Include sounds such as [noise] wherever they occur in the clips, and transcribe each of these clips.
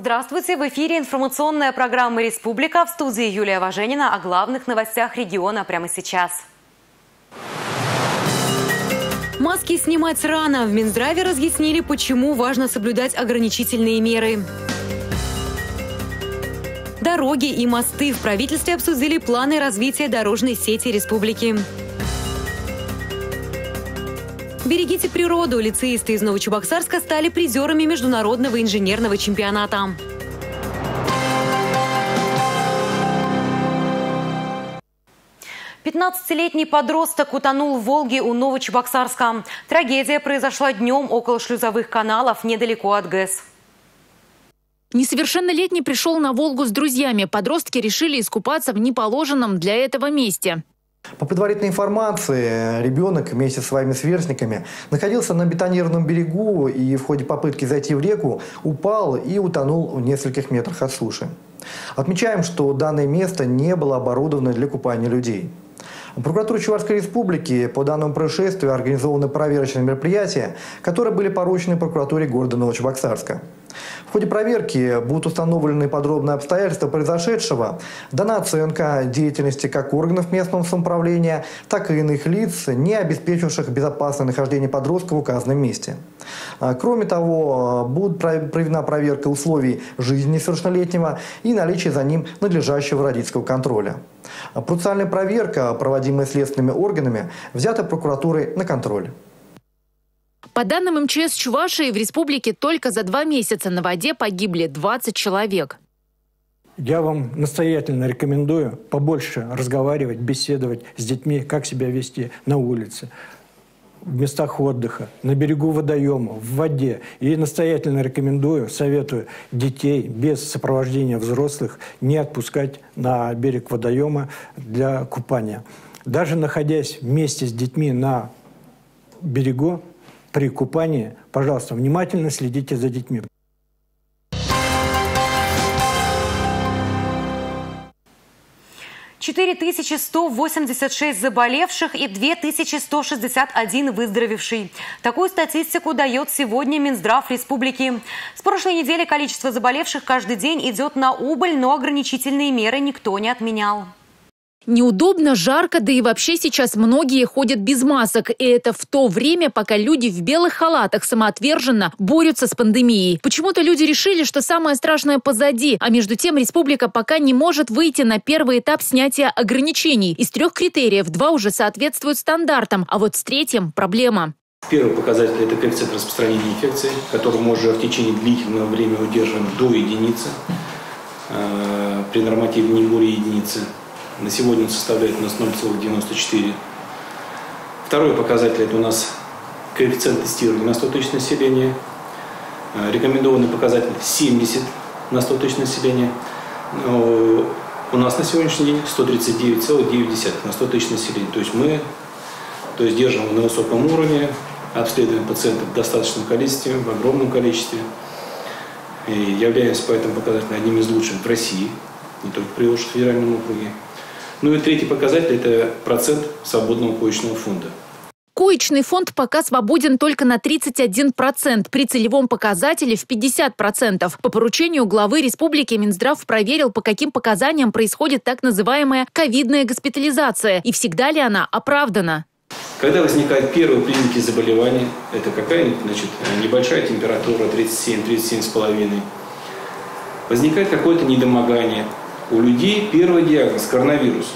Здравствуйте! В эфире информационная программа «Республика» в студии Юлия Важенина о главных новостях региона прямо сейчас. Маски снимать рано. В Минздраве разъяснили, почему важно соблюдать ограничительные меры. Дороги и мосты. В правительстве обсудили планы развития дорожной сети республики. Берегите природу. Лицеисты из Новочебоксарска стали призерами международного инженерного чемпионата. Пятнадцатилетний подросток утонул в Волге у Новочебоксарска. Трагедия произошла днем около шлюзовых каналов недалеко от ГЭС. Несовершеннолетний пришел на Волгу с друзьями. Подростки решили искупаться в неположенном для этого месте. По предварительной информации, ребенок вместе со своими сверстниками находился на бетонированном берегу и в ходе попытки зайти в реку упал и утонул в нескольких метрах от суши. Отмечаем, что данное место не было оборудовано для купания людей. Прокуратура Чувашской Республики по данному происшествию организованы проверочные мероприятия, которые были поручены прокуратуре города Новочебоксарска. В ходе проверки будут установлены подробные обстоятельства произошедшего, дана оценка деятельности как органов местного самоуправления, так и иных лиц, не обеспечивших безопасное нахождение подростка в указанном месте. А, кроме того, будет проведена проверка условий жизни несовершеннолетнего и наличие за ним надлежащего родительского контроля. Процессуальная проверка, проводимая следственными органами, взята прокуратурой на контроль. По данным МЧС Чувашии, в республике только за два месяца на воде погибли 20 человек. Я вам настоятельно рекомендую побольше разговаривать, беседовать с детьми, как себя вести на улице, в местах отдыха, на берегу водоема, в воде. И настоятельно рекомендую, советую детей без сопровождения взрослых не отпускать на берег водоема для купания. Даже находясь вместе с детьми на берегу, при купании, пожалуйста, внимательно следите за детьми. Четыре тысячи сто восемьдесят шесть заболевших и две тысячи сто шестьдесят один выздоровевший. Такую статистику дает сегодня Минздрав Республики. С прошлой недели количество заболевших каждый день идет на убыль, но ограничительные меры никто не отменял. Неудобно, жарко, да и вообще сейчас многие ходят без масок. И это в то время, пока люди в белых халатах самоотверженно борются с пандемией. Почему-то люди решили, что самое страшное позади, а между тем республика пока не может выйти на первый этап снятия ограничений. Из трех критериев два уже соответствуют стандартам, а вот с третьим проблема. Первый показатель – это коэффициент распространения инфекции, который мы уже в течение длительного времени удерживаем до единицы, э, при нормативе не более единицы. На сегодня он составляет у нас 0,94. Второй показатель – это у нас коэффициент тестирования на 100 тысяч населения. Э, рекомендованный показатель 70 на 100 тысяч населения. У нас на сегодняшний день 139,9 на 100 тысяч населения. То есть мы то есть держим на высоком уровне, обследуем пациентов в достаточном количестве, в огромном количестве. И являемся по этому показателю одним из лучших в России, не только при федеральном округе. Ну и третий показатель – это процент свободного коечного фонда. Коечный фонд пока свободен только на 31%, при целевом показателе в 50%. По поручению главы республики Минздрав проверил, по каким показаниям происходит так называемая ковидная госпитализация и всегда ли она оправдана. Когда возникают первые признаки заболевания, это какая-нибудь значит, небольшая температура 37-37,5, возникает какое-то недомогание, у людей первый диагноз – коронавирус.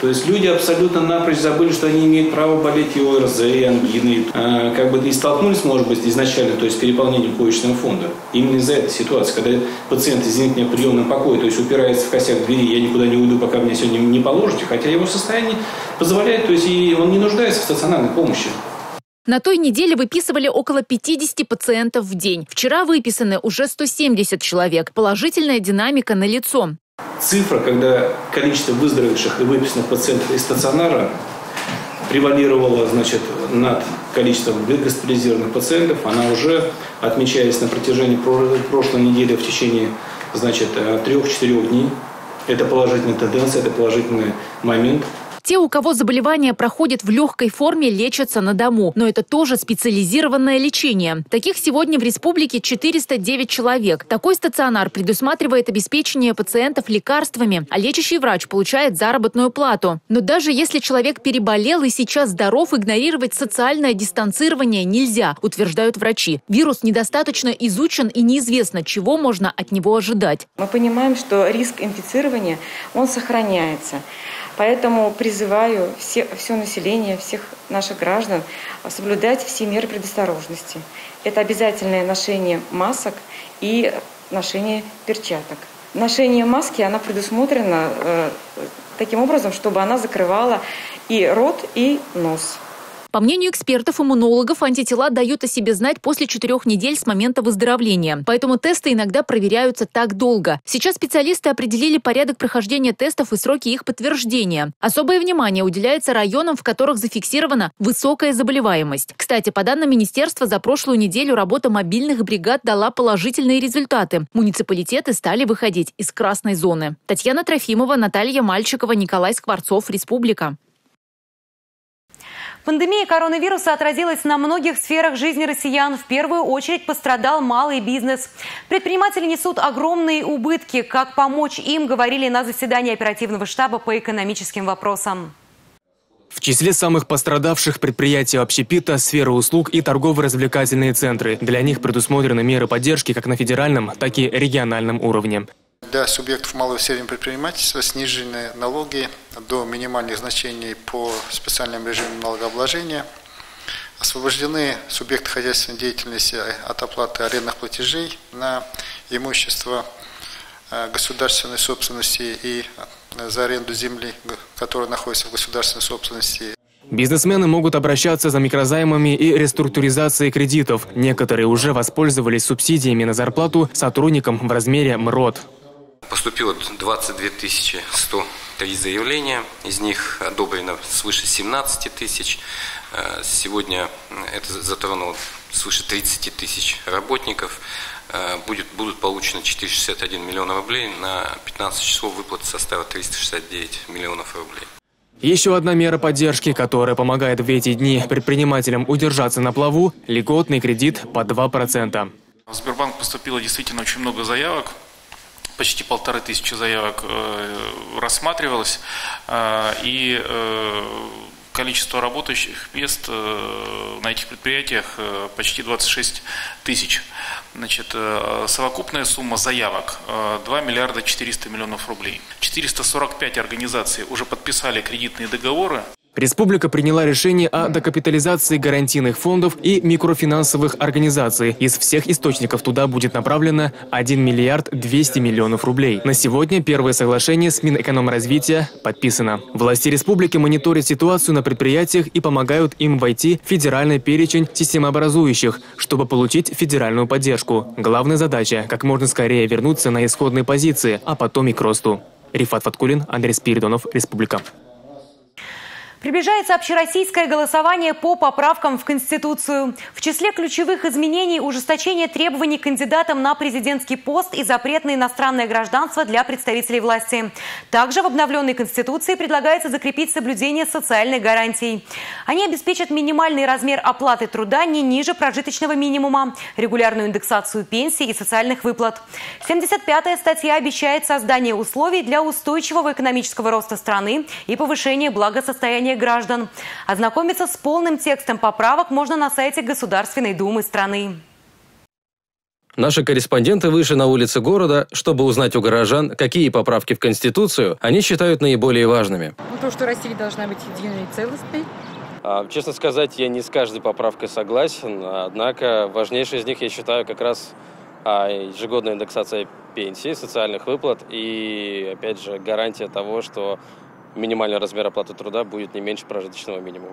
То есть люди абсолютно напрочь забыли, что они имеют право болеть и ОРЗ, и ангиной. А, как бы и столкнулись, может быть, изначально, то есть переполнением коечного фонда. Именно из-за этой ситуации, когда пациент, извините меня, в приемном покое, то есть упирается в косяк двери, я никуда не уйду, пока меня сегодня не положите, хотя его состояние позволяет, то есть и он не нуждается в стационарной помощи. На той неделе выписывали около 50 пациентов в день. Вчера выписаны уже 170 человек. Положительная динамика на лицо. Цифра, когда количество выздоровевших и выписанных пациентов из стационара превалировала значит, над количеством госпитализированных пациентов, она уже отмечается на протяжении прошлой недели в течение значит, трех-четырех дней. Это положительная тенденция, это положительный момент. Те, у кого заболевание проходит в легкой форме, лечатся на дому. Но это тоже специализированное лечение. Таких сегодня в республике 409 человек. Такой стационар предусматривает обеспечение пациентов лекарствами, а лечащий врач получает заработную плату. Но даже если человек переболел и сейчас здоров, игнорировать социальное дистанцирование нельзя, утверждают врачи. Вирус недостаточно изучен и неизвестно, чего можно от него ожидать. Мы понимаем, что риск инфицирования, он сохраняется. Поэтому призываю все, все население, всех наших граждан соблюдать все меры предосторожности. Это обязательное ношение масок и ношение перчаток. Ношение маски, она предусмотрена э, таким образом, чтобы она закрывала и рот, и нос. По мнению экспертов-иммунологов, антитела дают о себе знать после четырех недель с момента выздоровления. Поэтому тесты иногда проверяются так долго. Сейчас специалисты определили порядок прохождения тестов и сроки их подтверждения. Особое внимание уделяется районам, в которых зафиксирована высокая заболеваемость. Кстати, по данным министерства, за прошлую неделю работа мобильных бригад дала положительные результаты. Муниципалитеты стали выходить из красной зоны. Татьяна Трофимова, Наталья Мальчикова, Николай Скворцов, Республика. Пандемия коронавируса отразилась на многих сферах жизни россиян. В первую очередь пострадал малый бизнес. Предприниматели несут огромные убытки. Как помочь им, говорили на заседании оперативного штаба по экономическим вопросам. В числе самых пострадавших предприятий общепита, сфера услуг и торгово-развлекательные центры. Для них предусмотрены меры поддержки как на федеральном, так и региональном уровне. Для субъектов малого и среднего предпринимательства снижены налоги до минимальных значений по специальным режимам налогообложения. Освобождены субъекты хозяйственной деятельности от оплаты арендных платежей на имущество э, государственной собственности и э, за аренду земли, которая находится в государственной собственности. Бизнесмены могут обращаться за микрозаймами и реструктуризацией кредитов. Некоторые уже воспользовались субсидиями на зарплату сотрудникам в размере МРОД. Поступило 22 103 заявления, из них одобрено свыше 17 тысяч. Э, сегодня это затронуло свыше 30 тысяч работников. Э, будет, будут получены 461 миллиона рублей, на 15 часов выплаты составила 369 миллионов рублей. Еще одна мера поддержки, которая помогает в эти дни предпринимателям удержаться на плаву – льготный кредит по 2%. В Сбербанк поступило действительно очень много заявок почти полторы тысячи заявок э, рассматривалось, э, и э, количество работающих мест на этих предприятиях почти 26 тысяч. Значит, совокупная сумма заявок 2 миллиарда 400 миллионов рублей. 445 организаций уже подписали кредитные договоры Республика приняла решение о докапитализации гарантийных фондов и микрофинансовых организаций. Из всех источников туда будет направлено 1 миллиард 200 миллионов рублей. На сегодня первое соглашение с Минэкономразвития подписано. Власти республики мониторят ситуацию на предприятиях и помогают им войти в федеральный перечень системообразующих, чтобы получить федеральную поддержку. Главная задача – как можно скорее вернуться на исходные позиции, а потом и к росту. Рифат Фаткулин, Андрей Спиридонов, Республика. Приближается общероссийское голосование по поправкам в Конституцию. В числе ключевых изменений ужесточение требований кандидатам на президентский пост и запрет на иностранное гражданство для представителей власти. Также в обновленной Конституции предлагается закрепить соблюдение социальных гарантий. Они обеспечат минимальный размер оплаты труда не ниже прожиточного минимума, регулярную индексацию пенсий и социальных выплат. 75-я статья обещает создание условий для устойчивого экономического роста страны и повышения благосостояния состояние граждан. Ознакомиться с полным текстом поправок можно на сайте Государственной Думы страны. Наши корреспонденты вышли на улицы города, чтобы узнать у горожан, какие поправки в Конституцию они считают наиболее важными. Ну, то, что Россия должна быть единой и целостной. А, честно сказать, я не с каждой поправкой согласен, однако важнейшая из них я считаю как раз а, ежегодная индексация пенсий, социальных выплат и, опять же, гарантия того, что минимальный размер оплаты труда будет не меньше прожиточного минимума.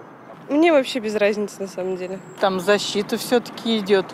Мне вообще без разницы на самом деле. Там защита все-таки идет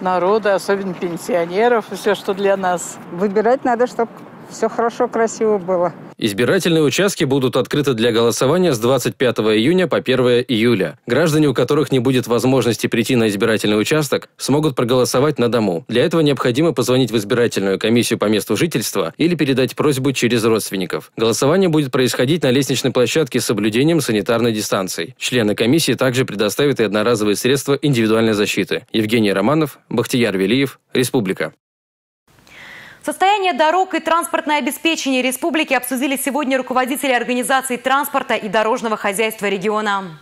народа, особенно пенсионеров, и все, что для нас. Выбирать надо, чтобы все хорошо, красиво было. Избирательные участки будут открыты для голосования с 25 июня по 1 июля. Граждане, у которых не будет возможности прийти на избирательный участок, смогут проголосовать на дому. Для этого необходимо позвонить в избирательную комиссию по месту жительства или передать просьбу через родственников. Голосование будет происходить на лестничной площадке с соблюдением санитарной дистанции. Члены комиссии также предоставят и одноразовые средства индивидуальной защиты. Евгений Романов, Бахтияр Велиев, Республика. Состояние дорог и транспортное обеспечение республики обсудили сегодня руководители организаций транспорта и дорожного хозяйства региона.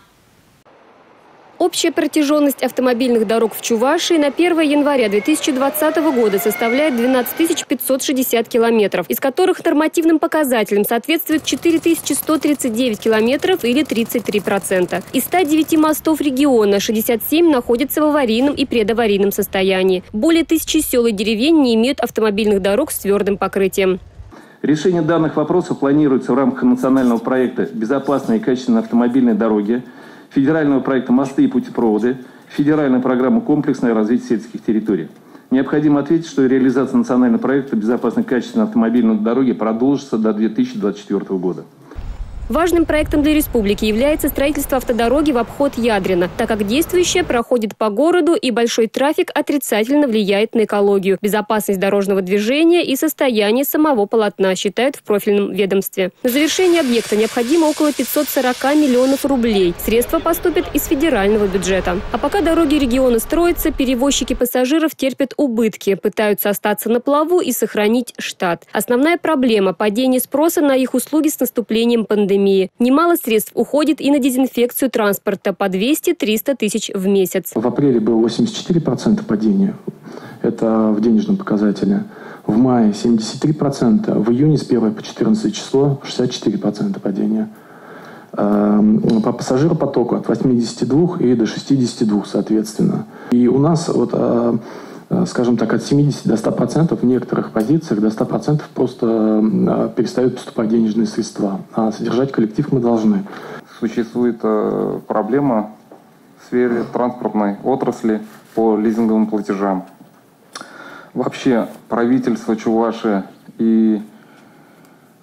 Общая протяженность автомобильных дорог в Чувашии на 1 января 2020 года составляет 12 560 километров, из которых нормативным показателям соответствует 4139 километров или 33%. Из 109 мостов региона 67 находятся в аварийном и предаварийном состоянии. Более тысячи сел и деревень не имеют автомобильных дорог с твердым покрытием. Решение данных вопросов планируется в рамках национального проекта «Безопасные и качественные автомобильные дороги», федерального проекта «Мосты и путепроводы», федеральной программы «Комплексное развитие сельских территорий». Необходимо ответить, что реализация национального проекта «Безопасной качественной автомобильной дороги» продолжится до 2024 года. Важным проектом для республики является строительство автодороги в обход Ядрина, так как действующая проходит по городу и большой трафик отрицательно влияет на экологию, безопасность дорожного движения и состояние самого полотна, считают в профильном ведомстве. На завершение объекта необходимо около 540 миллионов рублей. Средства поступят из федерального бюджета. А пока дороги региона строятся, перевозчики пассажиров терпят убытки, пытаются остаться на плаву и сохранить штат. Основная проблема – падение спроса на их услуги с наступлением пандемии пандемии. Немало средств уходит и на дезинфекцию транспорта по 200-300 тысяч в месяц. В апреле было 84% падения. Это в денежном показателе. В мае 73%, в июне с 1 по 14 число 64% падения. Эм, по пассажиропотоку от 82 и до 62, соответственно. И у нас вот э, скажем так, от 70 до 100 процентов в некоторых позициях до 100 процентов просто э, перестают поступать денежные средства. А содержать коллектив мы должны. Существует э, проблема в сфере транспортной отрасли по лизинговым платежам. Вообще правительство Чуваши и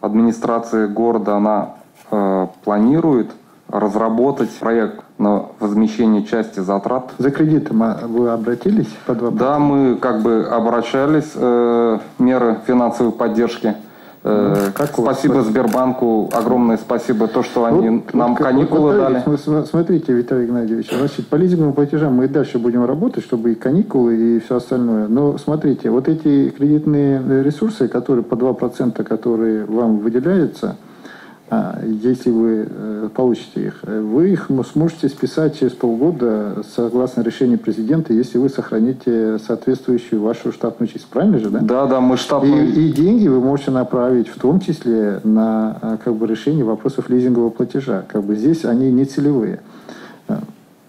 администрация города, она э, планирует разработать проект на возмещение части затрат. За кредитом вы обратились под вопрос? Да, мы как бы обращались, э, меры финансовой поддержки. Э, ну, как спасибо вас? Сбербанку, огромное спасибо, то, что они вот, нам вот, каникулы вот, дали. Смотрите, Виталий Геннадьевич, значит, по лизинговым платежам мы и дальше будем работать, чтобы и каникулы, и все остальное. Но смотрите, вот эти кредитные ресурсы, которые по 2%, которые вам выделяются, если вы э, получите их, вы их сможете списать через полгода согласно решению президента, если вы сохраните соответствующую вашу штатную число. Правильно же, да? Да, да, мы штатную. И, и деньги вы можете направить в том числе на а, как бы, решение вопросов лизингового платежа. Как бы здесь они не целевые. А,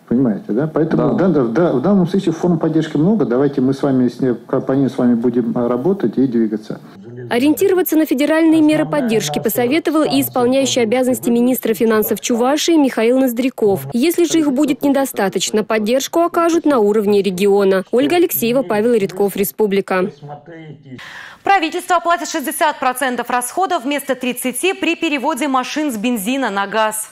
понимаете, да? Поэтому да. Да, да, в данном случае форм поддержки много. Давайте мы с вами, с ней, по ним с вами будем работать и двигаться. Ориентироваться на федеральные меры поддержки посоветовал и исполняющий обязанности министра финансов Чувашии Михаил Ноздряков. Если же их будет недостаточно, поддержку окажут на уровне региона. Ольга Алексеева, Павел Редков, Республика. Правительство оплатит 60% расходов вместо 30% при переводе машин с бензина на газ.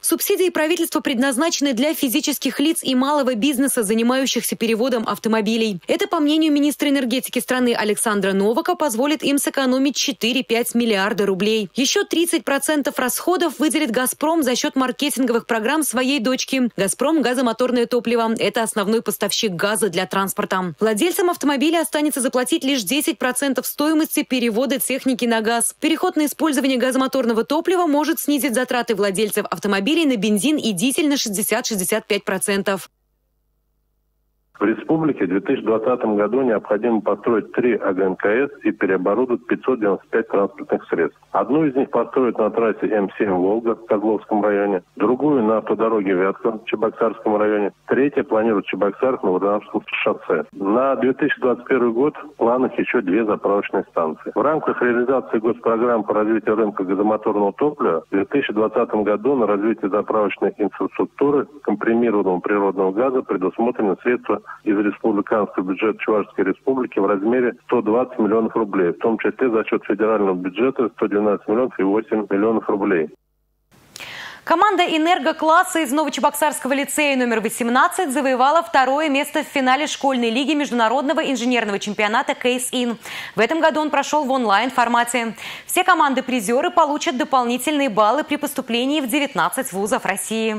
Субсидии правительства предназначены для физических лиц и малого бизнеса, занимающихся переводом автомобилей. Это, по мнению министра энергетики страны Александра Новака, позволит им сэкономить 4-5 миллиарда рублей. Еще 30% расходов выделит «Газпром» за счет маркетинговых программ своей дочки. «Газпром» – газомоторное топливо. Это основной поставщик газа для транспорта. Владельцам автомобиля останется заплатить лишь 10% стоимости перевода техники на газ. Переход на использование газомоторного топлива может снизить затраты владельцев автомобиля автомобилей на бензин и дизель на 60-65%. В республике в 2020 году необходимо построить три АГНКС и переоборудовать 595 транспортных средств. Одну из них построить на трассе М7 Волга в Козловском районе, другую на автодороге Вятка в Чебоксарском районе, третья планирует Чебоксарск на Водонавском шоссе. На 2021 год в планах еще две заправочные станции. В рамках реализации госпрограмм по развитию рынка газомоторного топлива в 2020 году на развитие заправочной инфраструктуры компримированного природного газа предусмотрены средства из республиканского бюджета Чувашской республики в размере 120 миллионов рублей, в том числе за счет федерального бюджета 112 миллионов и 8 миллионов рублей. Команда «Энергокласса» из Новочебоксарского лицея номер 18 завоевала второе место в финале школьной лиги международного инженерного чемпионата «Кейс-Ин». В этом году он прошел в онлайн-формате. Все команды-призеры получат дополнительные баллы при поступлении в 19 вузов России.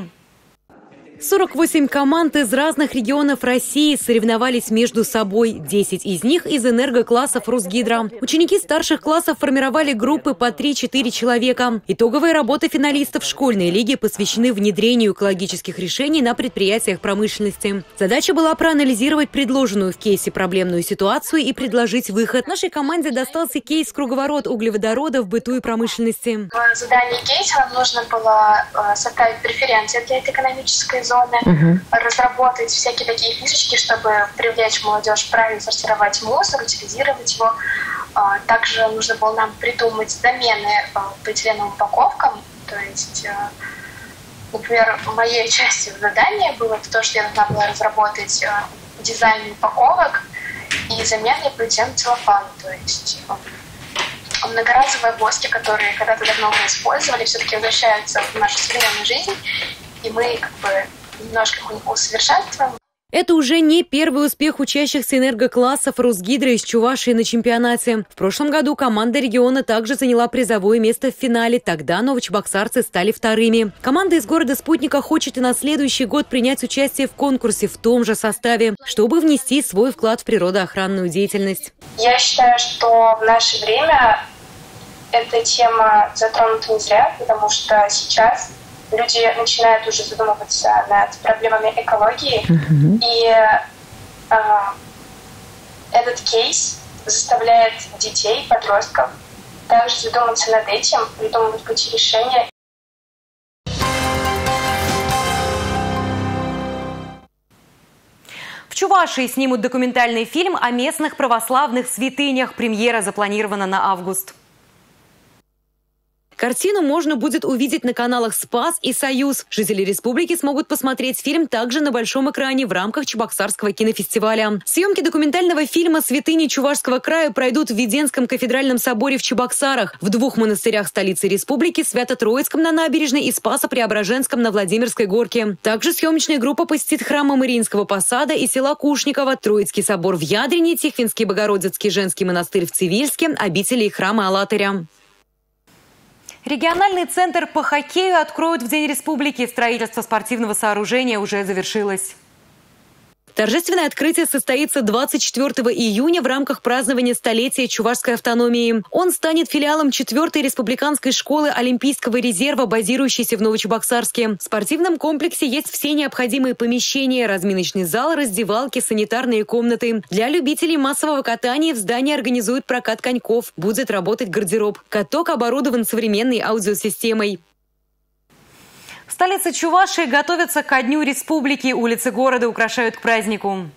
48 команд из разных регионов России соревновались между собой. 10 из них из энергоклассов Русгидро. Ученики старших классов формировали группы по 3-4 человека. Итоговые работы финалистов школьной лиги посвящены внедрению экологических решений на предприятиях промышленности. Задача была проанализировать предложенную в кейсе проблемную ситуацию и предложить выход. Нашей команде достался кейс «Круговорот углеводорода в быту и промышленности». В задании кейса нам нужно было э, составить преференции для этой экономической зоны зоны, угу. разработать всякие такие фишечки, чтобы привлечь молодежь правильно сортировать мусор, утилизировать его. А, также нужно было нам придумать замены а, полиэтиленовым упаковкам, то есть а, Например, моей [laughs] частью задания было то, что я должна была разработать дизайн упаковок и замены полиэтиленового целлофана. То есть многоразовые воски, которые когда-то давно мы использовали, все-таки возвращаются в нашу современную жизнь, и мы как бы немножко усовершенствуем. Это уже не первый успех учащихся энергоклассов Русгидро из Чувашии на чемпионате. В прошлом году команда региона также заняла призовое место в финале. Тогда новочебоксарцы стали вторыми. Команда из города Спутника хочет и на следующий год принять участие в конкурсе в том же составе, чтобы внести свой вклад в природоохранную деятельность. Я считаю, что в наше время эта тема затронута не зря, потому что сейчас люди начинают уже задумываться над проблемами экологии. Mm-hmm. И э, этот кейс заставляет детей, подростков также задуматься над этим, придумывать пути решения. В Чувашии снимут документальный фильм о местных православных святынях. Премьера запланирована на август. Картину можно будет увидеть на каналах «Спас» и «Союз». Жители республики смогут посмотреть фильм также на большом экране в рамках Чебоксарского кинофестиваля. Съемки документального фильма «Святыни Чувашского края» пройдут в Веденском кафедральном соборе в Чебоксарах, в двух монастырях столицы республики – Свято-Троицком на набережной и Спасо-Преображенском на Владимирской горке. Также съемочная группа посетит храмы Мариинского посада и села Кушникова, Троицкий собор в Ядрине, Тихвинский Богородицкий женский монастырь в Цивильске, обители и храмы Алатыря. Региональный центр по хоккею откроют в День Республики. Строительство спортивного сооружения уже завершилось. Торжественное открытие состоится 24 июня в рамках празднования столетия Чувашской автономии. Он станет филиалом 4-й республиканской школы Олимпийского резерва, базирующейся в Новочебоксарске. В спортивном комплексе есть все необходимые помещения, разминочный зал, раздевалки, санитарные комнаты. Для любителей массового катания в здании организуют прокат коньков. Будет работать гардероб. Каток оборудован современной аудиосистемой. Столица Чувашии готовится ко Дню Республики. Улицы города украшают к празднику.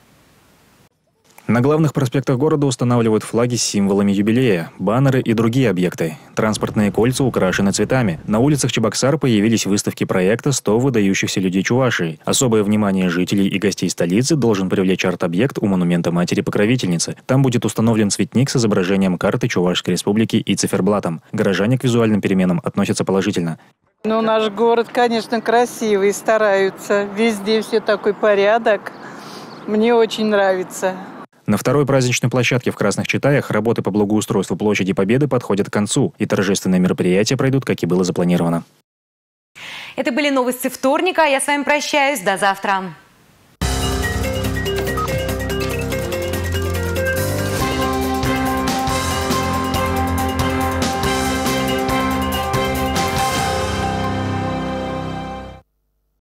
На главных проспектах города устанавливают флаги с символами юбилея, баннеры и другие объекты. Транспортные кольца украшены цветами. На улицах Чебоксар появились выставки проекта «100 выдающихся людей Чувашии». Особое внимание жителей и гостей столицы должен привлечь арт-объект у монумента матери-покровительницы. Там будет установлен цветник с изображением карты Чувашской республики и циферблатом. Горожане к визуальным переменам относятся положительно. Ну, наш город, конечно, красивый, стараются. Везде все такой порядок. Мне очень нравится. На второй праздничной площадке в Красных Читаях работы по благоустройству площади Победы подходят к концу, и торжественные мероприятия пройдут, как и было запланировано. Это были новости вторника. Я с вами прощаюсь. До завтра.